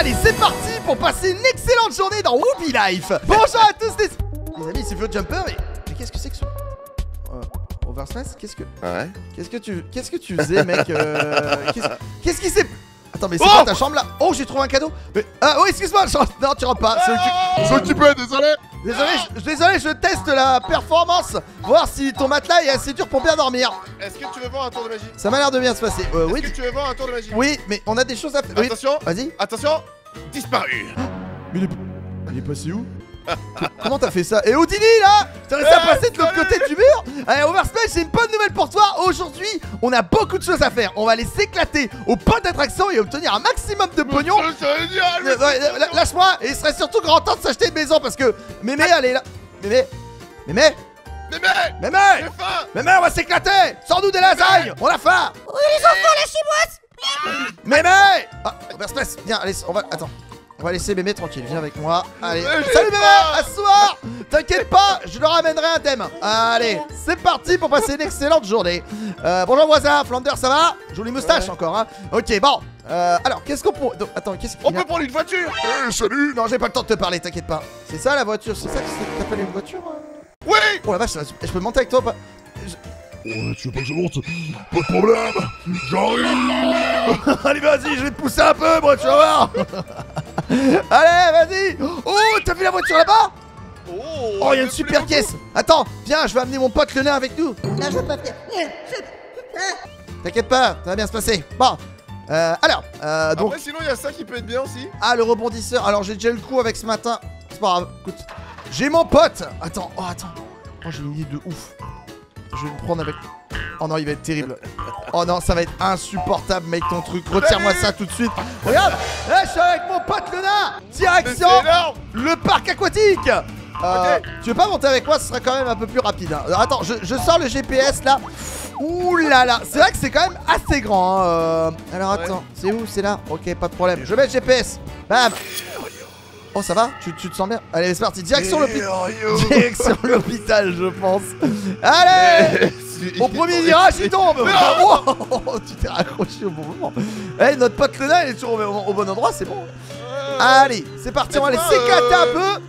Allez, c'est parti pour passer une excellente journée dans Whoopi Life. Bonjour à tous les... Les amis, c'est Flo Jumper et... Mais qu'est-ce que c'est que ce... Euh, Overspace Qu'est-ce que... Ouais. Qu'est-ce que tu... Qu'est-ce que tu faisais, mec euh, Qu'est-ce Qu'est-ce qui s'est... Attends, mais c'est Oh quoi ta chambre là Oh, j'ai trouvé un cadeau Mais... Ah, oui, excuse-moi, je... Non, tu rentres pas, c'est occu- C'est occupé, désolé Désolé, je... désolé, je teste la performance Voir si ton matelas est assez dur pour bien dormir Est-ce que tu veux voir un tour de magie Ça m'a l'air de bien se passer. Euh, Est-ce oui, que tu veux voir un tour de magie oui, mais on a des choses à faire. Oui, Attention, vas-y. attention, disparu. Mais il est... il est passé où? Comment t'as fait ça Et Houdini là T'as réussi à Eh, passer de l'autre côté du mur Allez Overspace j'ai une bonne nouvelle pour toi. Aujourd'hui on a beaucoup de choses à faire. On va aller s'éclater au parc d'attraction et obtenir un maximum de pognon. C'est Euh, Lâche-moi Et il serait surtout grand temps de s'acheter une maison parce que Mémé elle est là. Mémé Mémé Mémé faim. Mémé on va s'éclater. Sors-nous des lasagnes. On a faim. Oui les enfants lâchez-moi Mémé Ah Overspace Viens allez on va Attends on va laisser Mémé tranquille, viens avec moi. Allez, salut Mémé, à ce soir T'inquiète pas, je leur amènerai un thème. Allez, c'est parti pour passer une excellente journée. Euh, bonjour voisin, Flander, ça va? Jolie moustache Ouais. encore, hein. Ok, bon. Euh, alors, qu'est-ce qu'on pourrait... donc, Attends, qu'est-ce On y a? peut prendre une voiture Eh, salut Non, j'ai pas le temps de te parler, t'inquiète pas. C'est ça la voiture, c'est ça que t'appelles une voiture euh Oui Oh la vache, ça va- je peux monter avec toi ou pas? Ouais, tu veux pas que je monte? Pas de problème J'arrive Allez, vas-y, je vais te pousser un peu, moi, tu vas voir Allez, vas-y Oh, t'as vu la voiture là-bas Oh, Oh, il y a une super caisse Attends, viens, je vais amener mon pote le nain avec nous Non, je veux pas faire. T'inquiète pas, ça va bien se passer. Bon, euh, alors, euh, donc, Après, sinon, il y a ça qui peut être bien aussi. ah, le rebondisseur. Alors, j'ai déjà eu le coup avec ce matin. C'est pas grave, écoute. J'ai mon pote. Attends, oh, attends. Oh, j'ai une idée de ouf. Je vais le prendre avec. Oh non, il va être terrible. Oh non, ça va être insupportable, mec, ton truc. Retire-moi ça tout de suite. Regarde, là, je suis avec mon pote le nain. Mais Direction le parc aquatique Euh, Tu veux pas monter avec moi Ce sera quand même un peu plus rapide. hein. Alors, attends, je, je sors le GPS là. Ouh là là, c'est vrai que c'est quand même assez grand. hein, euh. Alors Ouais. attends, c'est où? C'est là? Ok, pas de problème. Je mets le GPS. Bam Oh, ça va tu, tu te sens bien Allez, c'est parti. Direction l'hôpital. Direction l'hôpital, je pense. Allez Au premier virage, il tombe Oh, Tu t'es raccroché au bon moment. Eh, notre pote le nain, il est toujours au, au bon endroit, c'est bon. Allez, c'est parti, on va aller s'éclater euh, un peu.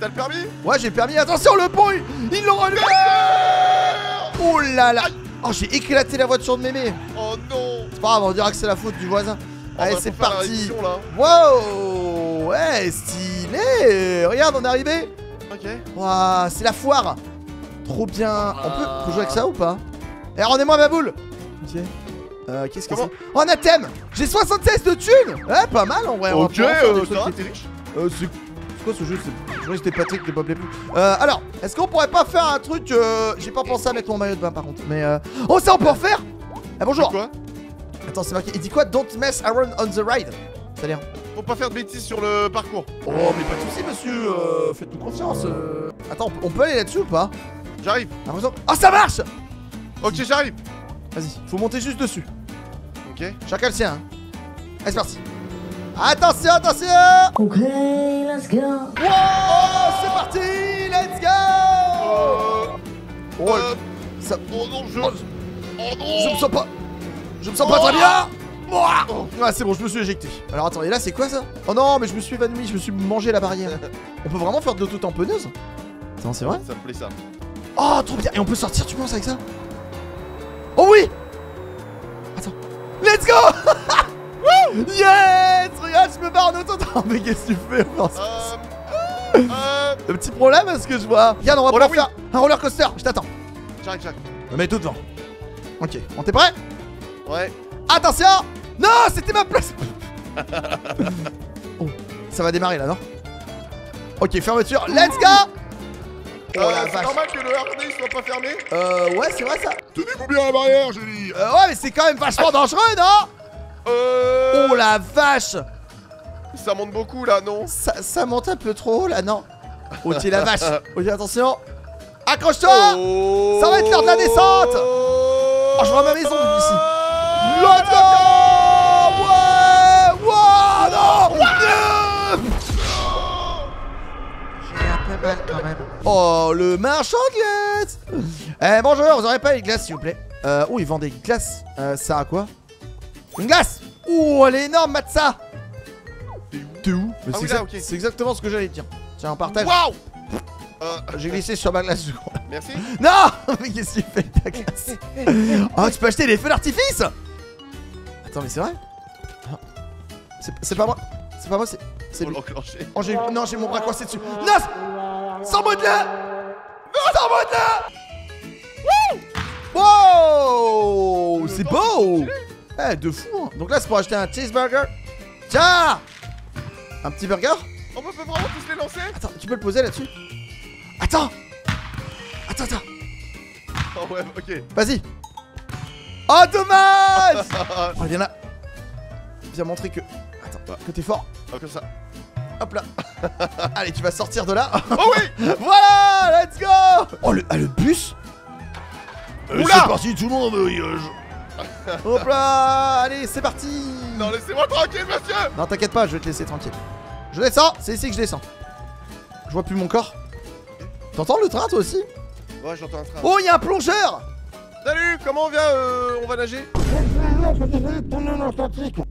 T'as le permis Ouais, j'ai permis. Attention, le pont, il- ils l'ont relevé. Oh là là. Oh, j'ai éclaté la voiture de mémé. Oh non C'est pas grave, on dirait que c'est la faute du voisin. Allez, c'est parti. Wow, ouais, stylé. Regarde, on est arrivé. Ok. Waouh, c'est la foire. Trop bien. On peut, peut jouer avec ça ou pas? Eh, rendez-moi ma boule. Ok. Euh, qu'est-ce que c'est? Oh, un athème J'ai 76 de thunes Ouais, pas mal en vrai. Ok, euh, ça va, t'es riche Euh, c'est c'est quoi ce jeu? C'est- Je croyais que c'était Patrick de Bob les Euh, alors, est-ce qu'on pourrait pas faire un truc euh, J'ai pas pensé à mettre mon maillot de bain par contre. Mais euh... Oh, ça on peut en faire Ah bonjour Quoi? Attends, c'est marqué. Il dit quoi? Don't mess around on the ride. C'est-à-dire? Faut pas faire de bêtises sur le parcours. Oh, mais pas de soucis, monsieur. euh, Faites-nous confiance. euh. Attends, on peut- aller là-dessus ou pas? J'arrive. Oh, ça marche Ok, j'arrive. Vas-y, faut monter juste dessus. Ok. Chacun le sien. hein. Allez, c'est parti. Attention, attention Okay, let's go. Wow, c'est parti Let's go Euh, Oh, euh, ça... oh non, je. Oh, Oh Je me non sens pas. Je me sens pas très bien. Ouah. Ah c'est bon, je me suis éjecté. Alors attends, et là c'est quoi ça? Oh non, mais je me suis évanoui, je me suis mangé la barrière. on peut vraiment faire de l'auto-tamponneuse? Attends, c'est vrai? Ça me plaît ça. Oh, trop bien. Et on peut sortir, tu penses avec ça? Oh oui Attends. Let's go Yes Regarde, je me barre en auto Mais qu'est-ce que tu fais Euh. Euh. Un petit problème à ce que je vois? Regarde, on va Oh pouvoir faire un roller coaster. Je t'attends. J'arrive, j'arrive. Me mets tout devant. Ok, on t'es prêt? Ouais. Attention! Non, c'était ma place! Oh, ça va démarrer là, non? Ok, fermeture, let's go! Oh Euh, c'est normal que le harnais soit pas fermé. Euh, ouais, c'est vrai ça. Tenez-vous bien à la barrière, j'ai dit Euh, ouais, mais c'est quand même vachement dangereux, non? Euh. Oh la vache. Ça monte beaucoup là, non? Ça, ça monte un peu trop haut là, non? Ok, la vache. Ok, attention. Accroche-toi. Oh Ça va être l'heure de la descente. Oh, je vois ma maison ici Go Ouais Wow Non J'ai un peu mal quand même. Oh, le marchand de glace Eh, bonjour, vous aurez pas une glace, s'il vous plaît Euh, oh, ils vendent des glaces. Euh, ça a quoi? Une glace Oh, elle est énorme, Matza Mais Ah c'est oui, exactement ce que j'allais dire. Tiens, on partage. Waouh Euh, J'ai glissé sur ma glace. je crois. merci. Non Mais qu'est-ce que tu fais avec ta glace? Oh, tu peux acheter des feux d'artifice? Attends, mais c'est vrai. C'est- pas moi. C'est pas moi, c'est. C'est lui. l'enclencher. Oh, j'ai non, j'ai mon bras coincé dessus. Non Sors-moi de là Non, sors-moi de là Wouh Wow C'est beau Eh, de fou hein. Donc là, c'est pour acheter un cheeseburger. Tiens Un petit burger On peut vraiment tous les lancer Attends, tu peux le poser là-dessus Attends Attends, attends Oh ouais, ok. Vas-y Oh, dommage Oh, viens là Viens montrer que... Attends, que t'es fort. Ah, comme ça. Hop là Allez, tu vas sortir de là. Oh oui voilà Let's go Oh, le, ah, le bus Euh, C'est parti, tout le monde voyage Hop là Allez, c'est parti Non, laissez-moi tranquille, monsieur Non, t'inquiète pas, je vais te laisser tranquille. Je descends, c'est ici que je descends. Je vois plus mon corps. T'entends le train toi aussi? Ouais, j'entends un train. Oh, il y a un plongeur Salut, comment on vient euh, On va nager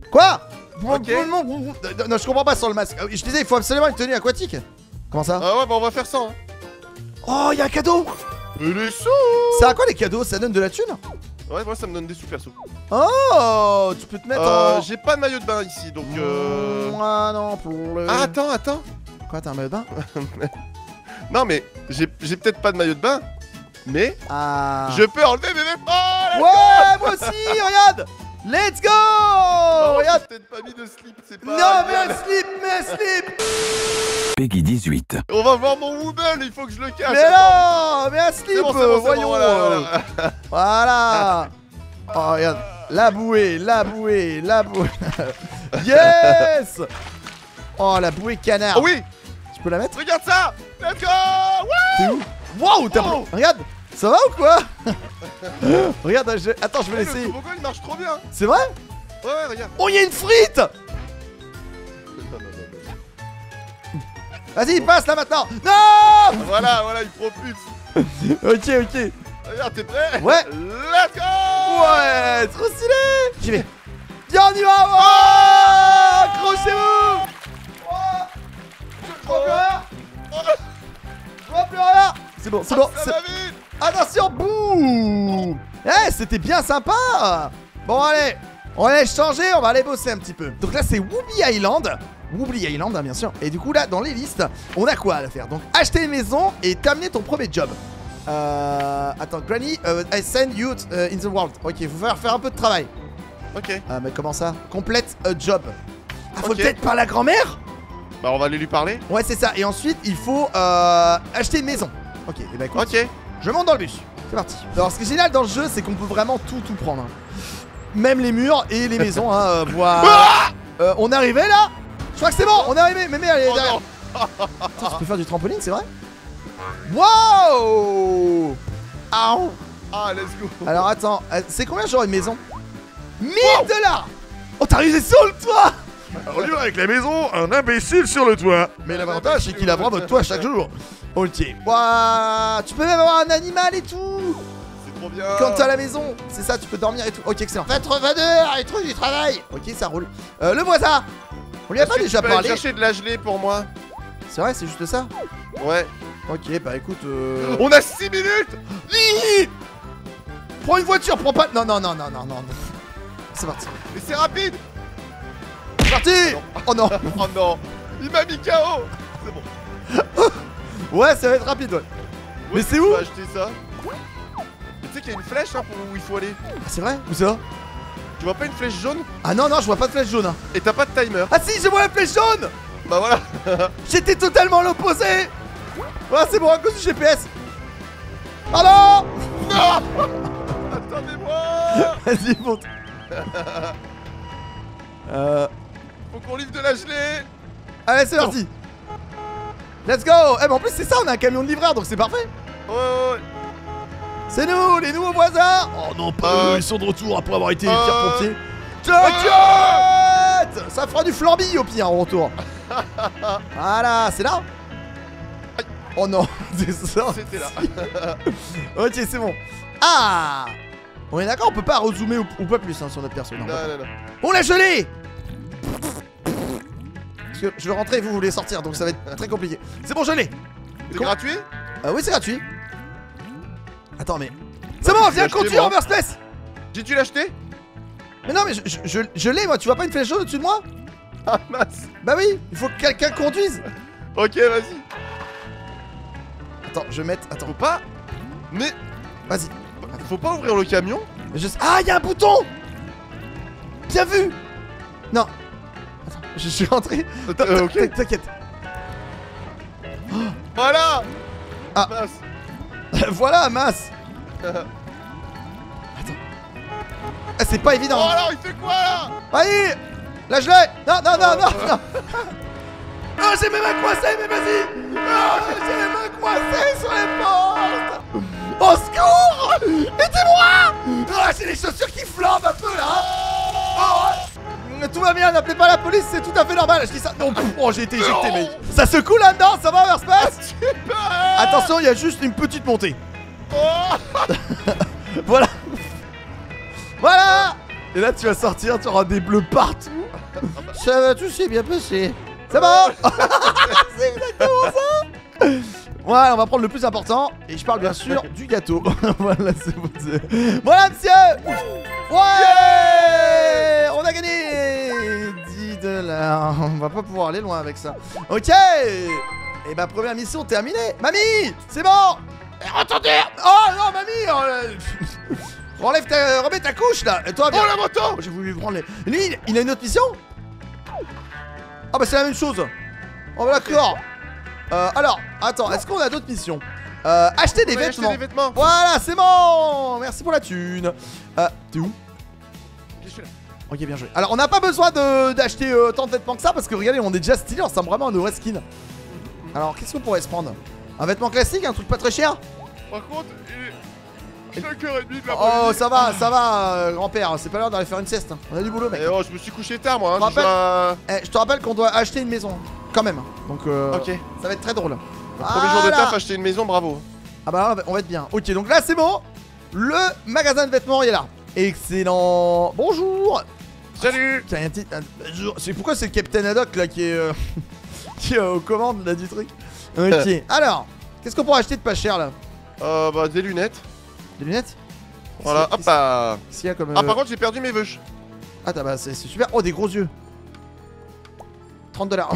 Quoi Ok. non, je comprends pas sur le masque. Oui, Je disais, il faut absolument une tenue aquatique. Comment ça Ah ouais, bah on va faire ça. Hein. Oh, il y a un cadeau Mais les sous C'est à quoi les cadeaux? Ça donne de la thune? Ouais, moi ça me donne des super sous. Oh, tu peux te mettre Euh, en... j'ai pas de maillot de bain ici, donc euh... Moi non, pour le... Ah, attends, attends Quoi, t'as un maillot de bain? Non, mais j'ai j'ai peut-être pas de maillot de bain, mais Ah... je peux enlever mes vêtements là Ouais, moi aussi, regarde. Let's go. Non, Regarde. j'ai peut-être pas mis de slip, c'est pas... Non, mais un slip, mais un slip. Peggy 18. On va voir mon Wooble, il faut que je le cache Mais non Mais un slip, bon, bon, voyons. bon, voilà, voilà. Voilà. Oh, regarde. La bouée, la bouée, la bouée. Yes. Oh, la bouée canard. Oh oui. Tu peux la mettre? Regarde ça. Let's go. T'es où? Waouh, t'as Oh. Regarde Ça va ou quoi Regarde, je- attends, je vais Le l'essayer. il marche trop bien C'est vrai Ouais, ouais, regarde Oh, il y a une frite. Vas-y, passe là maintenant Non Voilà, voilà, il propulse Ok, ok. Regarde, t'es prêt Ouais. Let's go Ouais, trop stylé J'y vais. Viens, on y va Oh Accrochez-vous bon, c'est bon. Attention, boum Eh, c'était bien sympa Bon, allez, on va aller changer, on va aller bosser un petit peu. Donc là, c'est Wooby Island. Wooby Island, hein, bien sûr. Et du coup, là, dans les listes, on a quoi à faire? Donc, acheter une maison et terminer ton premier job. Euh... Attends, Granny, euh, I send you euh, in the world. Ok, faut faire, faire un peu de travail. Ok, Ah, mais comment ça? Complète a job. Ah, faut peut-être par la grand-mère? Bah on va aller lui parler. Ouais, c'est ça. Et ensuite, il faut euh, acheter une maison. Ok, et bah écoute, Ok. je monte dans le bus. C'est parti. Alors, ce qui est génial dans le jeu, c'est qu'on peut vraiment tout, tout prendre. hein. Même les murs et les maisons. Hein, euh, voilà. Euh, on est arrivé là? Je crois que c'est bon, on est arrivé. Mais mais elle est Oh derrière. non Attends, tu peux faire du trampoline, c'est vrai? Wow Aouh. Ah, let's go Alors attends, euh, c'est combien genre une maison? 1000 dollars Oh, t'as réussi sur le toit Alors lui, avec la maison, un imbécile sur le toit. Mais l'avantage, c'est qu'il apprend votre toit chaque jour. Ok. Waouh Tu peux même avoir un animal et tout C'est trop bien Quand t'es à la maison, c'est ça, tu peux dormir et tout. Ok, excellent. Faites revendeur et tout du travail. Ok, ça roule. Euh, le voisin On lui a pas que déjà tu peux parlé chercher de la gelée pour moi? C'est vrai, c'est juste ça Ouais. Ok, bah écoute. Euh... On a 6 minutes Prends une voiture, prends pas. Non, non, non, non, non, non. C'est parti. Mais c'est rapide C'est parti Oh non Oh non Il m'a mis KO. Ouais, ça va être rapide, ouais. Mais c'est où tu vas acheter ça. Mais Tu sais qu'il y a une flèche hein, pour où il faut aller. Ah, c'est vrai? Où ça? Tu vois pas une flèche jaune? Ah non, non, je vois pas de flèche jaune. hein. Et t'as pas de timer. Ah si, je vois la flèche jaune! Bah voilà. J'étais totalement l'opposé! Voilà, c'est bon, à cause du GPS Pardon Non! Attendez-moi! Vas-y, monte. Euh... Faut qu'on livre de la gelée. Allez, c'est parti Let's go Eh, mais en plus, c'est ça, on a un camion de livreur, donc c'est parfait Ouais, ouais, ouais. C'est nous, les nouveaux voisins Oh non, pas Euh. eux, ils sont de retour après avoir été les Euh. pires pompiers T'inquiète Ça fera du flambi au pire en retour Voilà, c'est là Oh non, c'est ça C'était là. Ok, c'est bon. Ah On est d'accord, on peut pas rezoomer ou, ou pas plus hein, sur notre perso. non. On l'a gelé Parce que je veux rentrer et vous voulez sortir, donc ça va être très compliqué. C'est bon, je l'ai C'est gratuit? Euh, Oui, c'est gratuit. Attends, mais... C'est bon, viens moi. Overspace J'ai dû l'acheter? Mais non, mais je, je, je- je l'ai, moi, tu vois pas une flèche jaune au-dessus de moi? Ah mince Bah oui, il faut que quelqu'un conduise Ok, vas-y. Attends, je vais mettre... Attends, Faut pas. Mais vas-y. faut pas ouvrir le camion Je Ah, il y a un bouton Bien vu Non. Attends, je suis rentré. Euh, ok. T'in- T'inquiète. Voilà Ah. Mince. voilà, masse. Ah, c'est pas Oh évident. alors, il fait quoi là? Allez Lâche-le Non, non, non, non, non Oh, j'ai mes mains coincées, mais vas-y Oh, j'ai les mains coincées sur les portes Au secours Aidez-moi Oh, j'ai les chaussures qui flambent un peu, là Oh, Tout va bien, n'appelez pas la police, c'est tout à fait normal, je dis ça... Non, pff, oh, j'ai été éjecté, mec Ça secoue là-dedans, ça va, Verspace Attention, il y a juste une petite montée. voilà Voilà Et là, tu vas sortir, tu auras des bleus partout ça va, tout s'est bien passé. C'est bon C'est exactement ça Voilà, on va prendre le plus important. Et je parle bien sûr du gâteau. voilà, c'est bon. Voilà, monsieur Ouais 10 dollars. On va pas pouvoir aller loin avec ça. Ok Et bah, première mission terminée. Mamie C'est bon Eh, Attendez Oh non, mamie oh, euh, ta, remets ta couche là Et toi, viens. Oh la moto Oh, J'ai voulu lui prendre les. Lui, il- a une autre mission? Ah bah c'est la même chose. Oh bah d'accord. Euh, alors, attends, est-ce qu'on a d'autres missions? Euh, Acheter des va acheter vêtements. des vêtements. Voilà, c'est bon. Merci pour la thune. Euh, t'es où? Ok, bien joué. Alors, on n'a pas besoin de- d'acheter euh, tant de vêtements que ça parce que regardez, on est déjà stylé, on ressemble vraiment à nos vrais skins. Alors, qu'est-ce qu'on pourrait se prendre? Un vêtement classique, un truc pas très cher? Par contre, il est 5h30 de la Oh, ça va, ça va, euh, grand-père. C'est pas l'heure d'aller faire une sieste. On a du boulot, mec. Eh oh, je me suis couché tard moi. Hein, Eh, je te rappelle qu'on doit acheter une maison. Quand même. Donc, euh, Ok. ça va être très drôle. Premier jour de Voilà. taf, acheter une maison, bravo. Ah bah là, on va- on va être bien. Ok, donc là, c'est bon. Le magasin de vêtements, il est là. Excellent. Bonjour. Salut Tiens, un petit-. C'est pourquoi c'est le Captain Haddock là qui est, euh, qui est aux commandes là du truc. Ok. Alors, qu'est-ce qu'on pourra acheter de pas cher là Euh, bah, des lunettes. Des lunettes Voilà, hop y a comme. Ah, euh, par contre, j'ai perdu mes veuches. Ah, bah, c'est super. Oh, des gros yeux. 30 dollars.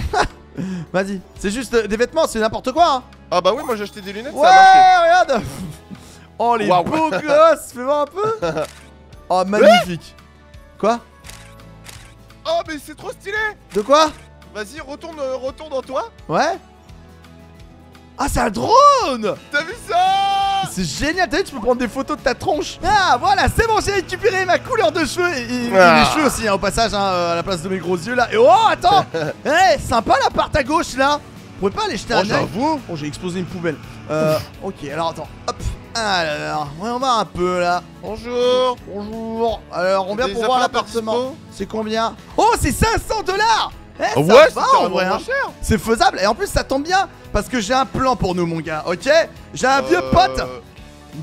Vas-y. C'est juste euh, des vêtements, c'est n'importe quoi. Hein. Ah, bah oui, moi j'ai acheté des lunettes, Ouais, ça a marché. regarde Oh les Waouh. beaux gosses Fais voir un peu Oh magnifique. Quoi Oh, mais c'est trop stylé. De quoi Vas-y, retourne, euh, retourne en toi. Ouais. Ah c'est un drone. T'as vu ça C'est génial, t'as vu tu peux prendre des photos de ta tronche. Ah voilà c'est bon j'ai récupéré ma couleur de cheveux et, et- et Ah. mes cheveux aussi hein, au passage hein, euh, à la place de mes gros yeux là. Et oh attends. Eh sympa la part à gauche là. Vous pouvez pas aller jeter Oh, un œil j'avoue. Oh j'ai explosé une poubelle. Euh ok alors attends. Hop alors ouais, on va un peu là Bonjour Bonjour. Alors, on vient pour voir l'appartement. C'est combien? Oh, c'est 500 dollars Eh, ça Ouais, c'est en vrai, hein. cher C'est faisable. Et en plus, ça tombe bien parce que j'ai un plan pour nous, mon gars. Ok? J'ai un vieux Euh, pote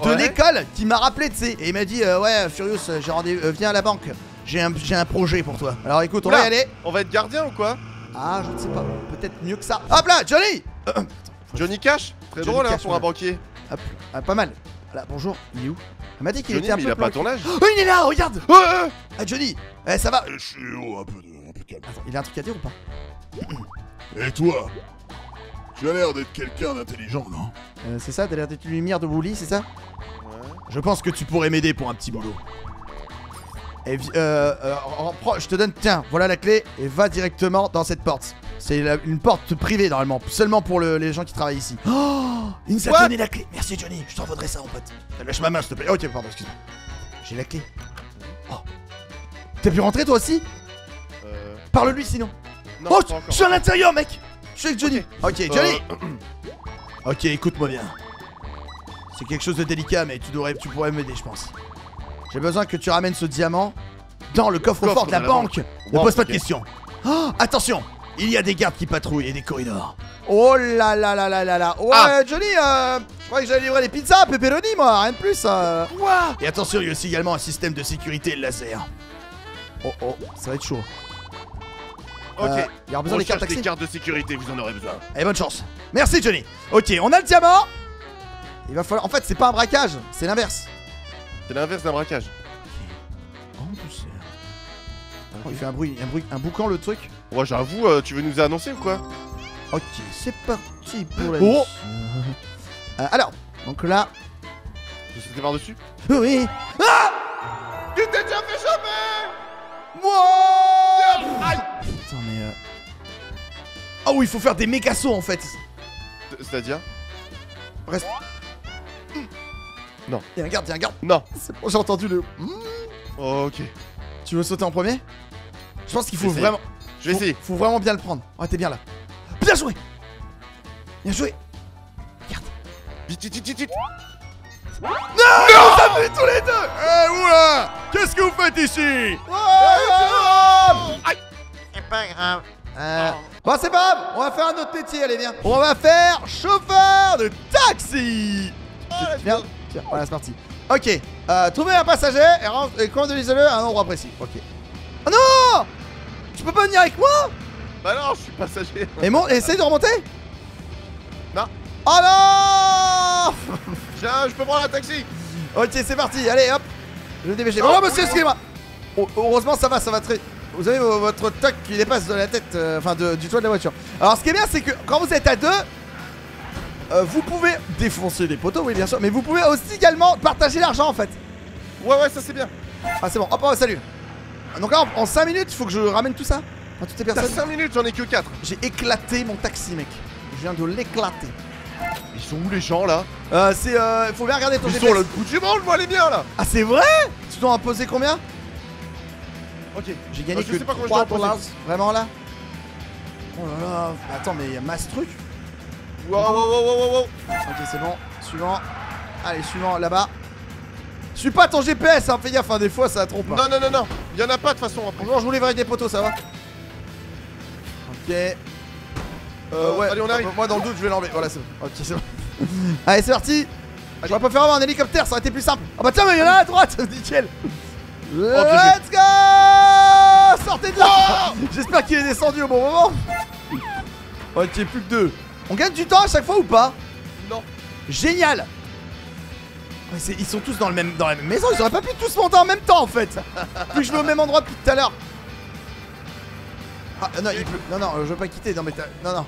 de ouais. l'école qui m'a rappelé, tu sais, et il m'a dit euh, Ouais, Furious, euh, j'ai rendez euh, viens à la banque. J'ai un, j'ai un projet pour toi. Alors, écoute, on va y aller. On va être gardien ou quoi? Ah, je ne sais pas. Peut-être mieux que ça. Hop là, Johnny Euh, Johnny Cash? Très Johnny drôle hein, Cash, pour ouais. un banquier. Hop, ah, pas mal. Voilà, bonjour. Il est où Il m'a dit qu'il Johnny, était un mais peu il a pas planqué. ton âge. Oh, il est là, regarde Ouais, ouais. Ah, Johnny Eh, ça va Eh, je oh, un peu de, un peu de calme. Attends, il a un truc à dire ou pas Et toi? Tu as l'air d'être quelqu'un d'intelligent, non? Euh, c'est ça, t'as l'air d'être une lumière de Woolly, c'est ça? Je pense que tu pourrais m'aider pour un petit boulot. Et vi- euh, euh, en- prends- je te donne, tiens, voilà la clé, et va directement dans cette porte. C'est une porte privée normalement, seulement pour le- les gens qui travaillent ici. Oh Il nous a What donné la clé. Merci Johnny, je t'en vaudrais ça mon pote. Lâche ma main s'il te plaît. Ok, pardon, excuse-moi. J'ai la clé. Oh. T'as pu rentrer toi aussi Euh, Parle-lui sinon. non, oh, je suis à l'intérieur mec Je suis avec Johnny. Ok, Johnny Euh, Ok, écoute-moi bien. C'est quelque chose de délicat, mais tu, devrais, tu pourrais m'aider, je pense. J'ai besoin que tu ramènes ce diamant dans le coffre-fort de la banque. Ne Wow, pose pas de questions. Oh, attention Il y a des gardes qui patrouillent et des corridors. Oh là là là là là là Ouais, Ah. Johnny, euh, je croyais que j'allais livrer les pizzas, pepperoni, moi, rien de plus. euh. Quoi? Et attention, il y a aussi également un système de sécurité laser. Oh oh, ça va être chaud. Ok. Euh, il y aura besoin On des cartes des de sécurité, vous en aurez besoin. Allez, bonne chance. Merci Johnny. Ok, on a le diamant. Il va falloir. En fait, c'est pas un braquage, c'est l'inverse. C'est l'inverse d'un braquage. Oh, il fait un bruit, un bruit, un boucan le truc. Ouais, j'avoue, euh, tu veux nous annoncer ou quoi Ok, c'est parti pour la Oh. Euh, alors, donc là, C'était par-dessus oui. Tu t'es déjà fait choper Moi Aïe Putain, mais. Euh... Oh oui, il faut faire des méga sauts en fait. C'est-à-dire Reste. Non. Il y a un garde, il y a un garde. Non. J'ai entendu le. Ok. Tu veux sauter en premier? Je pense qu'il faut vraiment. Je vais faut, essayer. Faut vraiment bien le prendre. Ouais, t'es bien là. Bien joué Bien joué Vite, vite, vite, vite, vite Non, tous les deux Eh, oula Qu'est-ce que vous faites ici? Aïe C'est pas grave. Euh, Bon, c'est pas grave, on va faire un autre métier, allez, viens. On va faire chauffeur de taxi. Viens, tiens, voilà, c'est parti. Ok, euh, trouver un passager et, et conduisez-le à un endroit précis. Ok. Oh non Tu peux pas venir avec moi Bah non, je suis passager. Et mon, essaye de remonter Non. Oh non Tiens, je peux prendre un taxi Ok, c'est parti, allez, hop. Je vais dépêcher. Oh, monsieur, excusez-moi. Heureusement, ça va, ça va très. Vous avez vo- votre toc qui dépasse de la tête, euh, enfin de- du toit de la voiture. Alors, ce qui est bien, c'est que quand vous êtes à deux, euh, vous pouvez défoncer des poteaux, oui, bien sûr, mais vous pouvez aussi également partager l'argent en fait. Ouais, ouais, ça c'est bien. Ah, c'est bon, hop, oh, salut. Donc là, en 5 minutes, il faut que je ramène tout ça. Enfin, toutes T'as personnes. 5 minutes, j'en ai que 4. J'ai éclaté mon taxi, mec. Je viens de l'éclater. Ils sont où les gens là? Euh, c'est. Euh, faut bien regarder ton Ils GPS. sont à l'autre bout du monde, moi les miens là Ah, c'est vrai? Tu dois en poser combien? Ok. J'ai gagné je que sais pas combien je 3 dois en dollars. Vraiment là? Oh là là. Attends, mais il y a masse truc. Wow, wow, wow, wow, wow, wow. Ok, c'est bon. Suivant. Allez, suivant, là-bas. Suis pas ton GPS, hein. Fais gaffe, hein, des fois ça trompe. hein. Non, non, non, non. Il y en a pas de façon après. Bonjour, je vous livre avec des poteaux, ça va Ok. Euh, ouais. allez, on arrive. Moi, dans le doute, je vais l'enlever. Voilà, c'est bon. Ok, c'est bon. allez, c'est parti. J'aurais pas fait avoir un hélicoptère, ça aurait été plus simple. Ah bah tiens, mais il y en a à droite, nickel. Let's go Sortez de là J'espère qu'il est descendu au bon moment. Ok, plus que deux. On gagne du temps à chaque fois ou pas? Non. Génial Ils sont tous dans, le même, dans la même maison, ils auraient pas pu tous monter en même temps en fait Vu que je vais au même endroit depuis tout à l'heure Ah non, il pleut. Non, non, euh, je veux pas quitter, non mais t'as... Non, non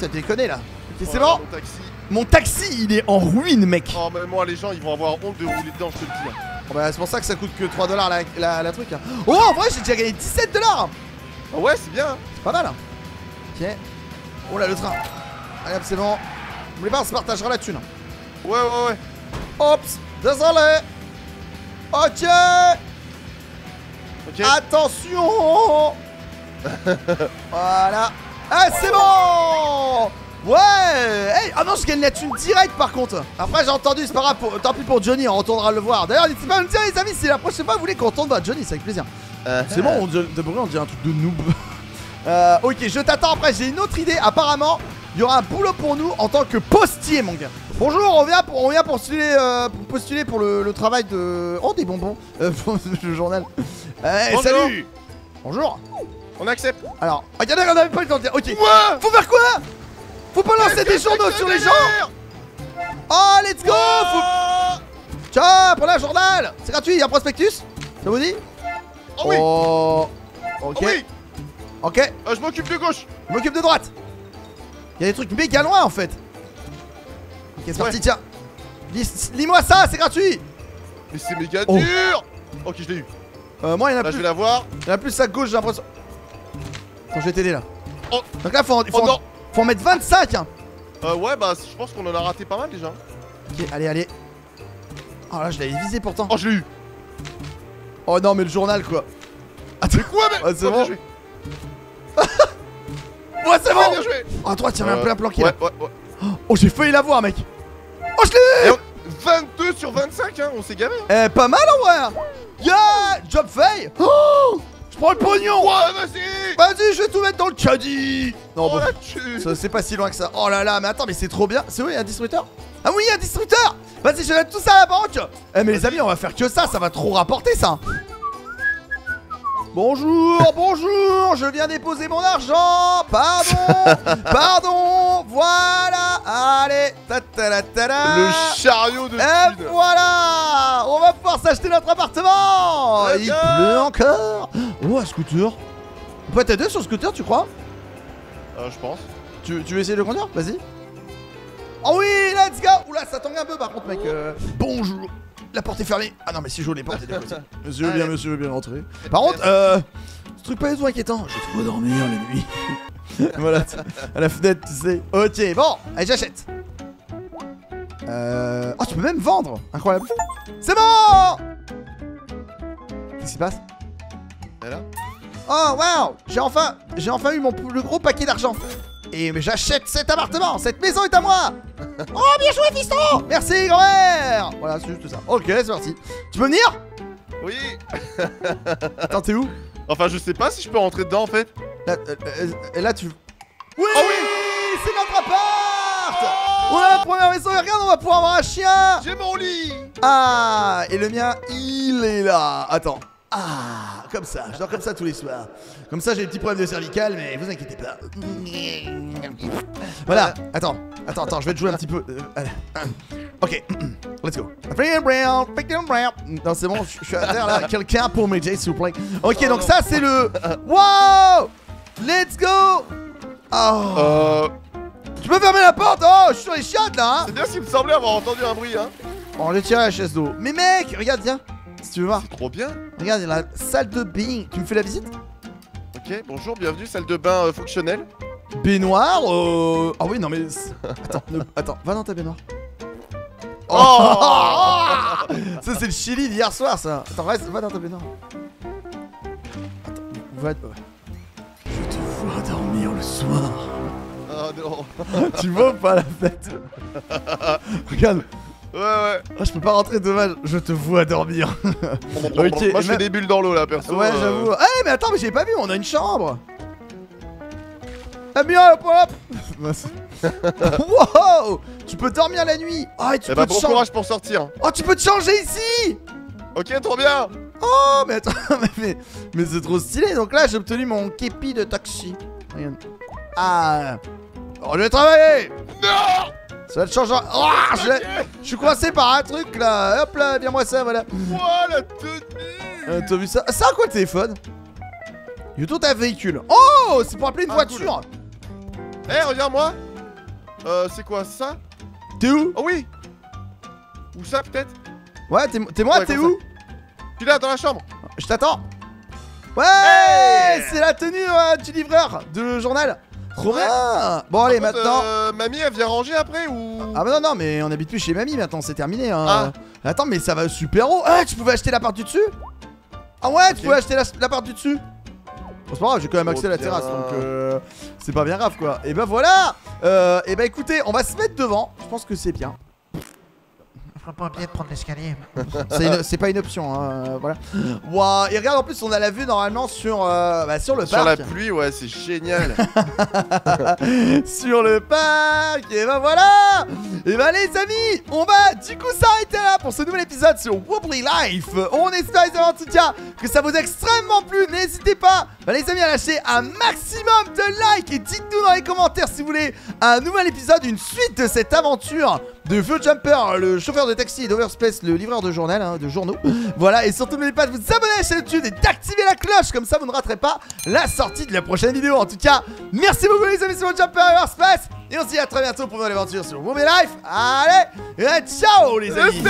T'as déconné là Ok, c'est bon Mon taxi. Mon taxi, il est en ruine mec Oh, mais moi, les gens, ils vont avoir honte de rouler dedans, je te le dis. hein. Oh, bah, C'est pour ça que ça coûte que 3 dollars la, la, la truc hein. Oh, en vrai, j'ai déjà gagné 17 dollars Ah ouais, c'est bien. hein. C'est pas mal hein Ok Oh là, le train Allez hop, c'est bon N'oubliez pas, on se partagera la thune Ouais, ouais, ouais. Oups Désolé. Ok. Ok. Attention. Voilà. Ah c'est bon. Ouais. Hey Ah non je gagne la thune direct par contre. Après j'ai entendu c'est pas grave pour- Tant pis pour Johnny on retournera le voir. D'ailleurs n'hésitez pas à me dire les amis si la prochaine fois vous voulez qu'on retourne voir Johnny c'est avec plaisir. C'est bon on de bruit on dirait un truc de noob. Euh, Ok je t'attends après j'ai une autre idée apparemment il y aura un boulot pour nous en tant que postier mon gars Bonjour on vient pour, on vient postuler, euh, pour postuler pour le, le travail de... Oh des bonbons euh, le journal Bonjour. Salut Bonjour On accepte. Alors, regardez, on avait pas le temps de dire. Ok. Quoi Faut faire quoi Faut pas lancer des journaux sur les gens Oh, let's go Faut- Tiens, journal C'est gratuit, il y a un prospectus Ça vous dit Oh oui. Oh. Oh Ok. oui. Ok, Euh, je m'occupe de gauche. je m'occupe de droite. Il y a des trucs méga loin en fait. Ok, c'est parti, Ouais. tiens. Lis- Lis-moi ça, c'est gratuit Mais c'est méga Oh. dur. Ok, je l'ai eu. euh, Moi, il y en a Là, je plus. vais la voir. Il y en a plus à gauche, j'ai l'impression. Attends, je vais t'aider là. Oh. Donc là, faut en, faut Oh en- non. faut en mettre 25 hein. Euh, ouais, bah, je pense qu'on en a raté pas mal déjà. Ok, allez, allez. Oh là, je l'avais visé pourtant. Oh, je l'ai eu. Oh non, mais le journal quoi. Attends, Quoi, mais. Ouais, c'est Oh, bon. Ouais, c'est bon bien joué. Oh, à droite, il y en a un plein planqué Ouais, là. ouais, ouais. Oh, j'ai failli l'avoir, mec. Oh, je l'ai on- 22 sur 25, hein, on s'est gavé. Eh, pas mal en vrai. hein. Yeah Job fait Oh Je prends le pognon Ouais, vas-y. Vas-y, je vais tout mettre dans le caddie Non, Oh, bon, c'est pas si loin que ça. Oh là là, mais attends, mais c'est trop bien. C'est où, il y a un distributeur? Ah oui, il y a un distributeur Vas-y, je vais mettre tout ça à la banque Eh, mais les amis, on va faire que ça, ça va trop rapporter ça Bonjour, bonjour, je viens déposer mon argent. Pardon, pardon, voilà. Allez, ta ta ta ta ta. Le chariot de Et voilà On va pouvoir s'acheter notre appartement Il pleut encore Oh, un scooter On peut t'aider sur le scooter, tu crois? Euh, je pense. tu, tu veux essayer de le conduire? Vas-y. Oh oui, let's go Oula, ça tangue un peu par contre, mec. euh, bonjour La porte est fermée. Ah non, mais si je les portes est déposée. Monsieur, bien, monsieur, bien rentré. Par contre, euh... Ce truc pas du tout inquiétant. Je te vois dormir la nuit. voilà, à la fenêtre, tu sais. Ok, bon, allez, j'achète. Euh... Oh, tu peux même vendre Incroyable. C'est bon Qu'est-ce qui se passe Oh, waouh J'ai enfin, j'ai enfin eu mon plus gros paquet d'argent. Et j'achète cet appartement Cette maison est à moi Oh, bien joué, fiston Merci, grand-mère Voilà, c'est juste ça. Ok, c'est parti. Tu peux venir? Oui. Attends, t'es où? Enfin, je sais pas si je peux rentrer dedans en fait. là, euh, euh, là, tu... Oui Oh oui C'est notre appart On a la première maison et regarde, on va pouvoir avoir un chien J'ai mon lit. Ah Et le mien, il est là Attends. Ah, comme ça, je dors comme ça tous les soirs. Comme ça, j'ai des petits problèmes de cervical, mais vous inquiétez pas. Voilà, attends, attends, attends, je vais te jouer un petit peu. euh. Ok, let's go. Non, c'est bon, je suis à terre là. Quelqu'un pour m'aider, s'il vous plaît. Ok, donc ça, c'est le. Wow Let's go Oh Euh. Tu peux fermer la porte Oh, je suis sur les chiottes là hein C'est bien ce qui me semblait avoir entendu un bruit, hein. Bon, j'ai tiré la chaise d'eau. Mais mec, regarde, viens. Si tu veux voir. C'est trop bien. Regarde, il y a la salle de bain. Tu me fais la visite? Ok, bonjour, bienvenue, salle de bain euh, fonctionnelle. Baignoire euh... Ah oui, non mais... Attends, ne- attends, va dans ta baignoire. Oh Ça c'est le chili d'hier soir ça Attends, reste, va dans ta baignoire. Attends, va... ouais. Je te vois dormir le soir. Oh non. tu vois ou pas la fête Regarde, Ouais, ouais. oh, je peux pas rentrer dommage, je te vois dormir. Ok, Moi, je fais des bulles dans l'eau là, perso. Ouais, euh, j'avoue. Eh, mais attends, mais j'ai pas vu, on a une chambre. Ah bien, hop, hop. wow Tu peux dormir la nuit. Oh, et tu Eh peux bah, te bon courage pour sortir. Oh, tu peux te changer ici. Ok, trop bien. Oh, mais attends, mais, mais, mais c'est trop stylé. Donc là, j'ai obtenu mon képi de taxi. Regarde. Ah. Oh, je vais travailler. Non Ça va te changer. Oh, je, suis coincé par un truc là. Hop là, viens-moi ça, voilà. Ouah, la tenue Euh, T'as vu ça? Ça, quoi le téléphone? Yuto, t'as un véhicule. Oh, c'est pour appeler une Ah, voiture. Eh, regarde-moi Euh, c'est quoi, ça? T'es où? Oh oui Ou ça, peut-être? Ouais, t'es moi, Ouais, t'es où? Tu là, dans la chambre Je t'attends. Ouais, Hey c'est la tenue euh, du livreur de journal. Trop Ouais. bien. Bon allez, contre, maintenant. euh, mamie, elle vient ranger après ou? Ah bah non non, mais on habite plus chez mamie maintenant, c'est terminé. Hein. Ah. Attends, mais ça va super haut. Ah, tu pouvais acheter l'appart du dessus? Ah ouais, tu pouvais acheter la- l'appart du dessus? Bon, c'est pas grave, j'ai quand même accès à la Trop terrasse, donc euh, c'est pas bien grave quoi. Et bah voilà. Euh, et bah écoutez, on va se mettre devant. Je pense que c'est bien. Je ferais pas bien de prendre l'escalier. C'est pas une option, hein, euh, voilà. Waouh, et regarde en plus, on a la vue normalement sur, euh, bah, sur le Sur la parc. pluie, ouais, c'est génial. sur le parc Et ben voilà Et ben les amis, on va du coup s'arrêter là pour ce nouvel épisode sur Wobbly Life On espère évidemment en tout cas que ça vous a extrêmement plu N'hésitez pas, ben, les amis, à lâcher un maximum de likes Et dites-nous dans les commentaires si vous voulez un nouvel épisode, une suite de cette aventure de Feu Jumper, le chauffeur de taxi et d'Overspace, le livreur de journal, hein, de journaux. Voilà, et surtout n'oubliez pas de vous abonner à la chaîne YouTube et d'activer la cloche, comme ça vous ne raterez pas la sortie de la prochaine vidéo. En tout cas, merci beaucoup les amis sur Feu Jumper et Overspace, et on se dit à très bientôt pour une nouvelle aventure sur Woman Life. Allez, et ciao les amis